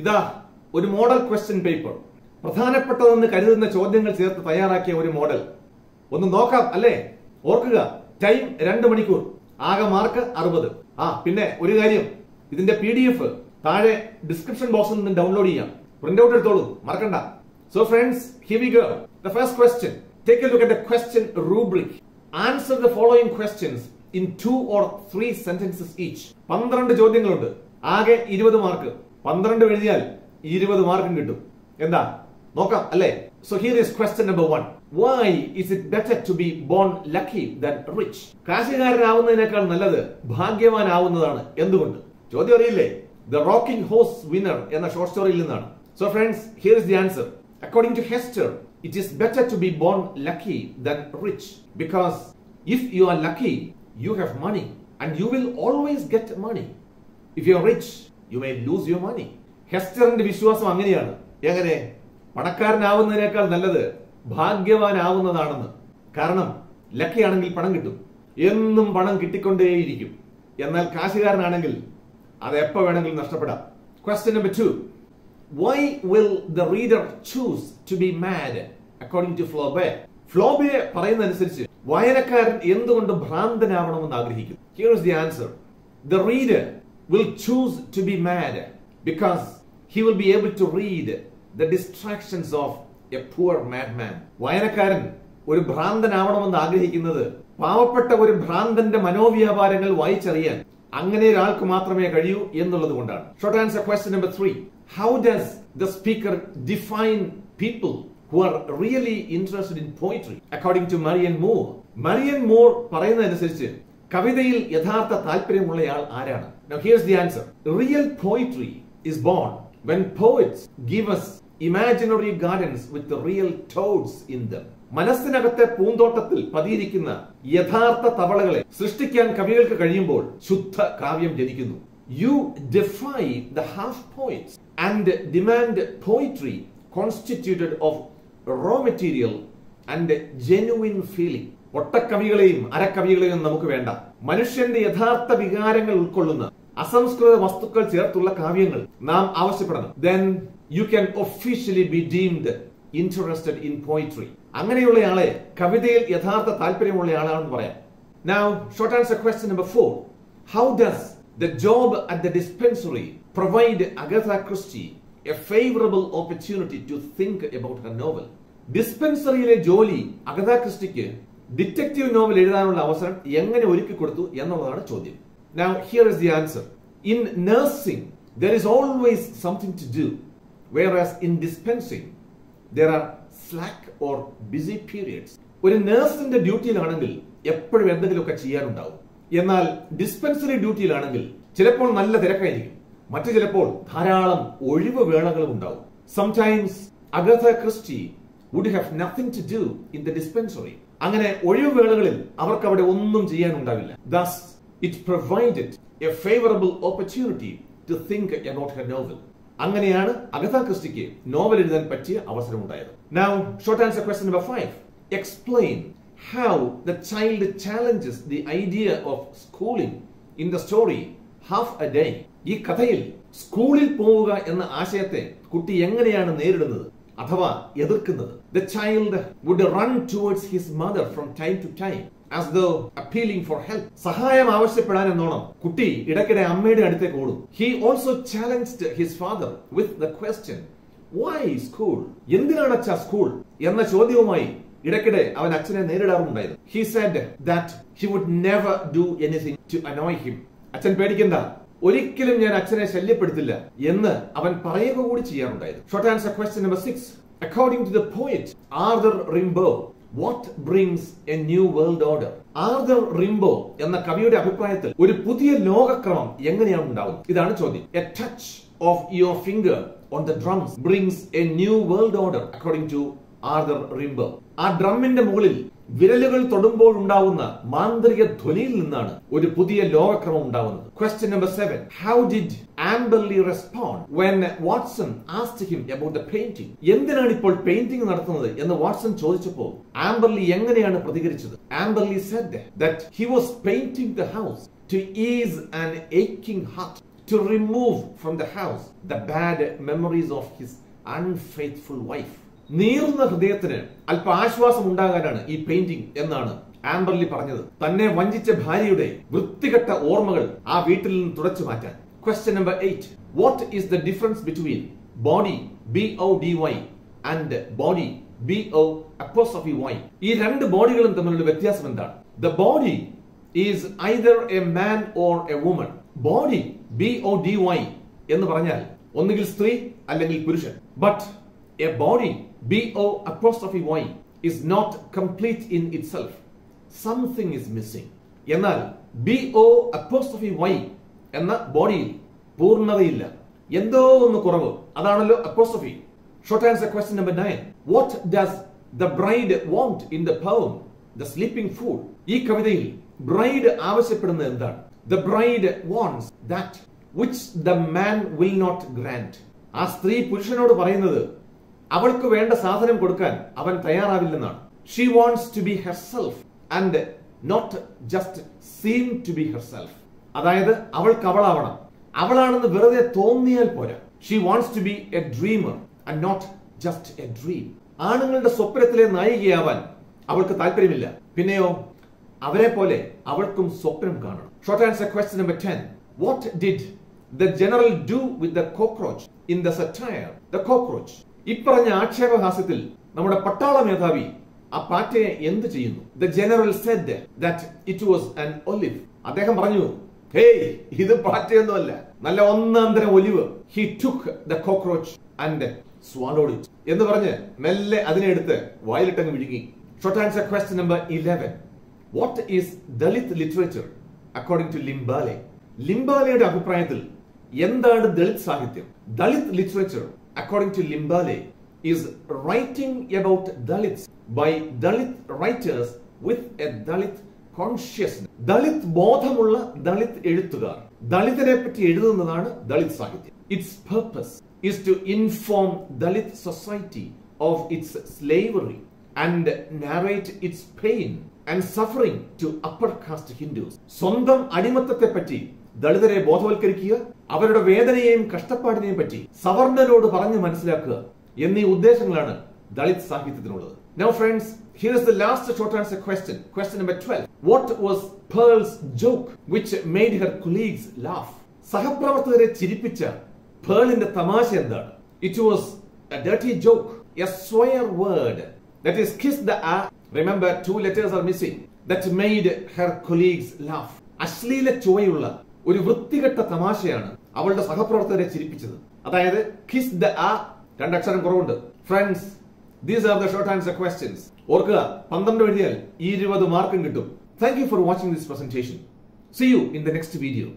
ഇതാ ഒരു model question paper പ്രധാനപ്പെട്ടതെന്ന് കരുതുന്ന ചോദ്യങ്ങൾ ചേർത്ത് തയ്യാറാക്കിയ ഒരു മോഡൽ ഒന്ന് നോക്കാം അല്ലേ? ഓർക്കുക ടൈം രണ്ട് മണിക്കൂർ ആകെ മാർക്ക് അറുപത്. ആ പിന്നെ ഒരു കാര്യം ഇതിന്റെ പി ഡി എഫ് താഴെ ഡിസ്ക്രിപ്ഷൻ ബോക്സിൽ നിന്ന് ഡൗൺലോഡ് ചെയ്യാം. പ്രിന്റ് ഔട്ട് എടുത്തോളൂ മറക്കണ്ട. So friends here we go the first question take a look at the question rubric answer the following questions in two or three sentences each പന്ത്രണ്ട് ചോദ്യങ്ങളുണ്ട്. ആകെ ഇരുപത് മാർക്ക് പന്ത്രണ്ട് എഴുതിയാൽ ഇരുപത് മാർക്കും കിട്ടും. എന്താ? നോക്കാം അല്ലേ? So here is question number one why is it better to be born lucky than rich കാശുകാരനാവുന്നതിനേക്കാൾ നല്ലത് ഭാഗ്യവാനാവുന്നതാണ് എന്തുകൊണ്ട്? ചോദ്യം അറിയില്ലേ? ദ റോക്കിംഗ് ഹോസ് വിന്നർ എന്ന ഷോർട്ട് സ്റ്റോറിയിൽ നിന്നാണ്. So friends here is the answer according to Hester it is better to be born lucky than rich because if you are lucky you have money and you will always get money if you are rich you may lose your money ഹെസ്റ്ററിന്റെ വിശ്വാസം അങ്ങനെയാണ്. എങ്ങനെ? പണക്കാരനാവുന്നതിനേക്കാൾ നല്ലത് ഭാഗ്യവാനാവുന്നതാണെന്ന്. കാരണം ലക്കിയാണെങ്കിൽ പണം കിട്ടും. എന്നും പണം കിട്ടിക്കൊണ്ടേയിരിക്കും. എന്നാൽ കാശുകാരനാണെങ്കിൽ അത് എപ്പോ വേണമെങ്കിലും നഷ്ടപ്പെടാം. Question number two why will the reader choose to be mad according to Flaubert Flaubert പറയുന്നതനുസരിച്ച് വായനക്കാരൻ എന്തുകൊണ്ട് ഭ്രാന്തനാവണമെന്ന് ആഗ്രഹിക്കും here is the answer the reader will choose to be mad because he will be able to read the distractions of a poor mad വായനക്കാരൻ ഒരു ഭ്രാന്തനാവണമെന്ന് ആഗ്രഹിക്കുന്നത് പാവപ്പെട്ട ഒരു ഭ്രാന്തന്റെ മനോവ്യാപാരങ്ങൾ വായിച്ചറിയാൻ അങ്ങനെ ഒരാൾക്ക് മാത്രമേ കഴിയൂ എന്നുള്ളത് കൊണ്ടാണ്. Short answer question number three how does the speaker define people who are really interested in poetry according to Marianne Moore Marianne Moore പറയുന്നതനുസരിച്ച് കവിതയിൽ യഥാർത്ഥ താല്പര്യമുള്ളയാൾ ആരാണ്? Here's the answer real poetry is born when give us imaginary gardens with the real toads in them. മനസ്സിനകത്തെ പൂന്തോട്ടത്തിൽ പതിയിരിക്കുന്ന യഥാർത്ഥ തവളകളെ സൃഷ്ടിക്കാൻ കവികൾക്ക് കഴിയുമ്പോൾ ശുദ്ധ കാവ്യം ജനിക്കുന്നു. You defy the half poets and demand poetry constituted of raw material and genuine feeling ഒട്ടക്കവികളെയും അരക്കവികളെയും നമുക്ക് വേണ്ട മനുഷ്യന്റെ യഥാർത്ഥ വികാരങ്ങൾ ഉൾക്കൊള്ളുന്ന അസംസ്കൃത വസ്തുക്കൾ ചേർത്തുള്ള കാവ്യങ്ങൾ നാം ആവശ്യപ്പെടണം then you can officially be deemed interested in poetry അങ്ങനെയുള്ളയാളെ കവിതയിൽ യഥാർത്ഥ താല്പര്യമുള്ള ആളാണെന്ന് പറയാം Now, short answer question number four. How does the job at the dispensary provide Agatha Christie a favorable opportunity to think about her novel? ഡിസ്പെൻസറിയിലെ ജോലി Agatha ക്രിസ്റ്റിക്ക് detective novel എഴുതാനുള്ള അവസരം എങ്ങനെ ഒരുക്കി കൊടുത്തു എന്നുള്ളതാണ് ചോദ്യം. Now here is the answer in nursing there is always something to do whereas in dispensing there are slack or busy periods ഒരു നേഴ്സിന്റെ ഡ്യൂട്ടിയിലാണെങ്കിൽ എപ്പോഴും എന്തെങ്കിലുമൊക്കെ ചെയ്യാനുണ്ടാവും. എന്നാൽ ഡിസ്പെൻസറി ഡ്യൂട്ടിയിലാണെങ്കിൽ ചിലപ്പോൾ നല്ല തിരക്കായിരിക്കും. മറ്റു ചിലപ്പോൾ ധാരാളം ഒഴിവ് വേളകളും ഉണ്ടാവും sometimes Agatha Christie would have nothing to do in the dispensary അങ്ങനെ ഒഴിവ് വേളകളിൽ അവർക്ക് അവിടെ ഒന്നും ചെയ്യാനുണ്ടാവില്ല. Thus it provided a favourable opportunity to think about her novel അങ്ങനെയാണ് അഗത ക്രിസ്റ്റിക്ക് നോവൽ എഴുതാൻ പറ്റിയ അവസരം ഉണ്ടായത് now short answer question number five explain how the child challenges the idea of schooling in the story half a day ഈ കഥയിൽ സ്കൂളിൽ പോവുക എന്ന ആശയത്തെ കുട്ടി എങ്ങനെയാണ് നേരിടുന്നത്? അഥവാ എതിർക്കുന്നത്. The child would run towards his mother from time to time as though appealing for help സഹായം ആവശ്യപ്പെടാൻ എന്നോണം. കുട്ടി ഇടയ്ക്കിടെ അമ്മയുടെ അടുത്തേക്ക് ഓടും. He also challenged his father with the question why school എന്തിനാണ് അച്ഛാ സ്കൂൾ എന്ന ചോദ്യവുമായി ഇടയ്ക്കിടെ അവൻ അച്ഛനെ നേരിടാറുണ്ടായിരുന്നു he said that he would never do anything to annoy him അച്ഛൻ പേടിക്കണ്ട. ഒരിക്കലും ഞാൻ അച്ഛനെ ശല്യപ്പെടുത്തില്ല എന്ന് അവൻ പറയുക കൂടി ചെയ്യാറുണ്ടായിരുന്നു. Short answer question number six according to the poet Arthur Rimbaud what brings a new world order Arthur Rimbaud എന്ന കവിയുടെ അഭിപ്രായത്തിൽ ഒരു പുതിയ ലോകക്രമം എങ്ങനെയാണ് ഉണ്ടാവും ഇതാണ് ചോദ്യം. A touch of your finger on the drums brings a new world order according to Arthur Rimbaud ആ ഡ്രമ്മിന്റെ മുകളിൽ വിരലുകൾ തൊടുമ്പോൾ ഉണ്ടാവുന്ന മാന്ത്രിക ധ്വനിയിൽ നിന്നാണ് ഒരു പുതിയ ലോകക്രമം ഉണ്ടാവുന്നത്. Question number seven how did Amberley respond when Watson asked him about the painting എന്തിനാണ് ഇപ്പോൾ പെയിന്റിംഗ് നടത്തുന്നത് എന്ന് വാട്സൺ ചോദിച്ചപ്പോൾ ആംബർലി എങ്ങനെയാണ് പ്രതികരിച്ചത്? Amberley said that he was painting the house to ease an aching heart to remove from the house the bad memories of his unfaithful wife. നീറുന്ന ഹൃദയത്തിന് അല്പ ആശ്വാസം ഉണ്ടാകാനാണ് ഈ പെയിന്റിംഗ് എന്നാണ് ആംബർലി പറഞ്ഞത്. തന്നെ വഞ്ചിച്ച ഭാര്യയുടെ വൃത്തികെട്ട ഓർമ്മകൾ ആ വീട്ടിൽ നിന്ന് തുടച്ചു മാറ്റാൻ. Question number eight what is the difference between body B O D Y and body B O apostrophe Y ഈ രണ്ട് ബോഡികളും തമ്മിലുള്ള വ്യത്യാസം എന്താണ്? The body is either a man or a woman body B O D Y എന്ന് പറഞ്ഞാൽ ഒന്നുകിൽ സ്ത്രീ അല്ലെങ്കിൽ പുരുഷൻ. But a body, B O apostrophe Y, is not complete in itself. Something is missing. എന്നാൽ ബി ഒ അപ്പോസ്ട്രഫി വൈ എന്ന ബോഡിയിൽ പൂർണതയില്ല. എന്തോ ഒന്ന് കുറവ്. അതാണല്ലോ apostrophe short answer question number nine what does the bride want in the poem the sleeping food ഈ കവിതയിൽ ബ്രൈഡ് ആവശ്യപ്പെടുന്നത് എന്താണ്? The bride wants that which the man will not grant ആ സ്ത്രീ പുരുഷനോട് പറയുന്നത് അവൾക്ക് വേണ്ട സാധനം കൊടുക്കാൻ അവൻ തയ്യാറാവില്ലെന്നാണ്. She wants to be herself and not just seem to be herself അതായത് അവൾക്ക് അവളാവണം. അവളാണെന്ന് വെറുതെ തോന്നിയാൽ പോരാ. She wants to be a dreamer and not just a dream ആണുങ്ങളുടെ സ്വപ്നത്തിലെ നായികയാവാൻ അവൾക്ക് താല്പര്യമില്ല. പിന്നെയോ അവരെ പോലെ അവൾക്കും സ്വപ്നം കാണണം. Short answer question number ten what did the general do with the cockroach in the satire the cockroach ഇപ്പറഞ്ഞ ആക്ഷേപഹാസ്യത്തിൽ നമ്മുടെ പട്ടാള മേധാവി ആ പാറ്റയെ എന്ത് ചെയ്യുന്നു? The general said that it was an olive അദ്ദേഹം പറഞ്ഞു ഹേയ് ഇത് പാറ്റയൊന്നുമല്ല. നല്ല ഒന്നാം തരം olive he took the cockroach and swallowed എന്ന് പറഞ്ഞ് മെല്ലെ അതിനെ എടുത്ത് വായിലിട്ടങ്ങ് വിഴുങ്ങി. Short answer question number eleven what is Dalit literature according to Limbale ലിംബാലയുടെ അഭിപ്രായത്തിൽ എന്താണ് ദളിത് സാഹിത്യം? Dalit literature according to Limbale is writing about Dalits by Dalit writers with a Dalit conscious Dalit ബോധമുള്ള ദളിത് എഴുത്തുകാർ ദളിതരെ പറ്റി എഴുതുന്നതാണ് ദളിത് സാഹിത്യം its purpose is to inform Dalit society of its slavery and narrate its pain and suffering to upper caste Hindus സ്വന്തം അടിമത്തത്തെ പറ്റി ദളിതരെ ബോധവൽക്കരിക്കുക അവരുടെ വേദനയെയും കഷ്ടപ്പാടിനെയും പറ്റി സവർണനോട് പറഞ്ഞു മനസ്സിലാക്കുക എന്നീ ഉദ്ദേശങ്ങളാണ് Dalit സാഹിത്യത്തിനുള്ളത്. Now friends here is the last short answer question question number twelve what was Pearl's joke which made her colleagues laugh സഹപ്രവർത്തകരെ ചിരിപ്പിച്ച പേളിന്റെ തമാശ എന്താണ്? It was a dirty joke a swear word that is kiss the uh remember two letters are missing that made her colleagues laugh അശ്ലീല ചുവയുള്ള ഒരു വൃത്തികെട്ട തമാശയാണ് അവളുടെ സഹപ്രവർത്തകരെ ചിരിപ്പിച്ചത്. അതായത് കിസ് ദ ആ രണ്ടക്ഷരം കുറവുണ്ട്. Friends these are the short answer questions ഓർക്കുക പന്ത്രണ്ട് എഴുതിയാൽ ഇരുപത് മാർക്കും കിട്ടും. Thank you for watching this presentation see you in the next video